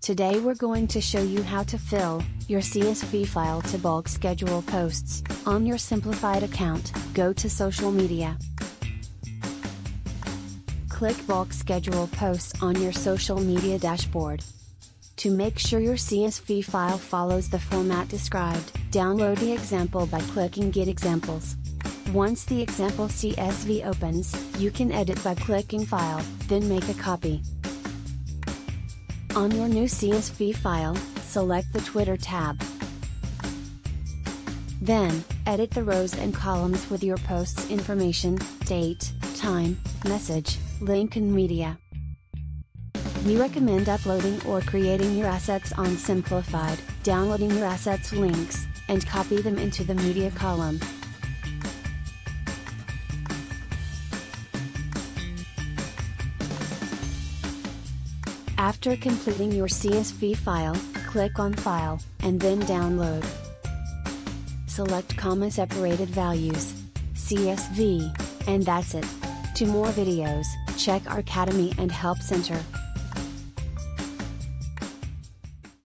Today we're going to show you how to fill your CSV file to bulk schedule posts on your simplified account. Go to social media. Click bulk schedule posts on your social media dashboard. To make sure your CSV file follows the format described, download the example by clicking Get Examples. Once the example CSV opens, you can edit by clicking File, then make a copy. On your new CSV file, select the Twitter tab. Then, edit the rows and columns with your post's information, date, time, message, link and media. We recommend uploading or creating your assets on Simplified, downloading your assets links, and copy them into the media column. After completing your CSV file, click on File, and then Download. Select comma separated values, CSV, and that's it. To more videos, check our Academy and Help Center.